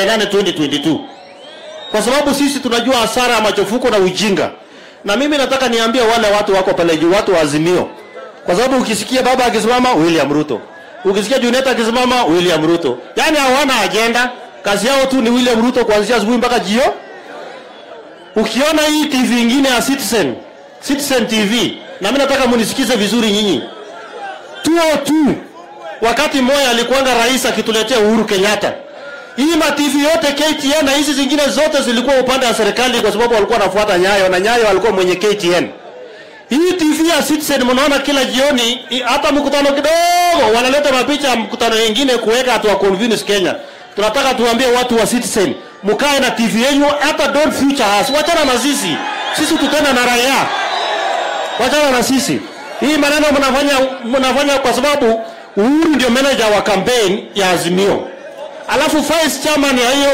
tutengane 2022 kwa sababu sisi tunajua hasara ya machafuko na ujinga. Na mimi nataka niambie wale watu wako pale juu, watu wa Azimio, kwa sababu ukisikia baba akisimama William Ruto, ukisikia Junet akisimama William Ruto, yani hawana ajenda, kazi yao tu ni William Ruto kuanzia asubuhi mpaka jio. Ukiona hii TV ingine ya Citizen, Citizen TV, na mimi nataka munisikize vizuri nyinyi, tuo tu. Wakati Moi alikuanga rais akituletea Uhuru Kenyatta hii TV yote KTN na hizi zingine zote zilikuwa upande wa serikali kwa sababu walikuwa wanafuata Nyayo na Nyayo alikuwa mwenye KTN. Hii TV ya Citizen mnaona kila jioni, hata mkutano kidogo wanaleta mapicha ya mkutano wengine kuweka watu convince Kenya. Tunataka tuambie watu wa Citizen, mkae na TV yenu, hata don't future us. Wachana na sisi, sisi tutenda na raia, wachana na sisi. Hii maneno mnafanya mnafanya kwa sababu Uhuru ndio manager wa campaign ya Azimio alafu vice chairman ya hiyo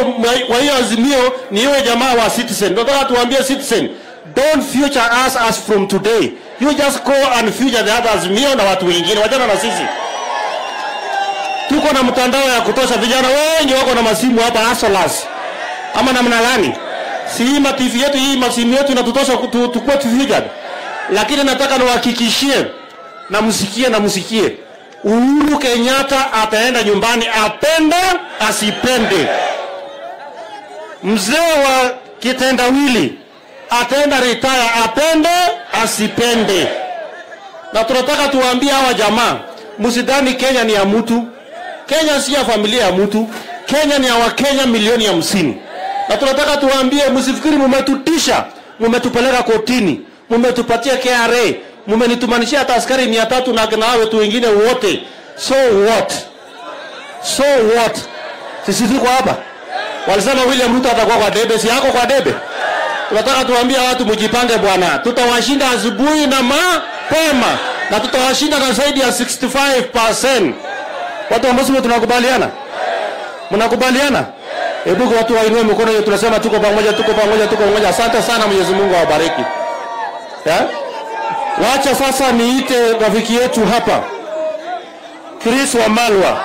wa hiyo azimio ni yule jamaa wa Citizen. Nataka tuambie Citizen, don't future us as from today. You just go and future the other azimio na watu wengine, wajana na sisi. Tuko na mtandao ya kutosha, vijana wengi wako na masimu hapa hustlers. Ama namna gani? Si hii TV yetu hii masimu yetu inatutosha tu- tukuwe tufigad? Lakini nataka niwahakikishie na msikie na msikie Uhuru Kenyatta ataenda nyumbani apende asipende. Mzee wa kitendawili ataenda retire apende asipende. Na tunataka tuwaambie hawa jamaa, msidhani Kenya ni ya mtu. Kenya si ya familia ya mtu. Kenya ni ya Wakenya milioni hamsini. Na tunataka tuwaambie, msifikiri mumetutisha, mumetupeleka kotini, mumetupatia KRA, mumenitumanishia hata askari mia tatu na na wetu wengine wote. So what? So what? Sisi tuko hapa. Walisema William Ruto atakuwa kwa debe, si yako kwa debe. Tunataka tuambie watu mjipange bwana, tutawashinda asubuhi na mapema na tutawashinda na zaidi ya 65%. Watu ambao tunakubaliana? Mnakubaliana? Hebu watu wainue mikono hiyo, tunasema tuko pamoja, tuko pamoja, tuko pamoja. Asante sana, Mwenyezi Mungu awabariki. Ya? Wacha sasa niite rafiki yetu hapa Chris Wamalwa.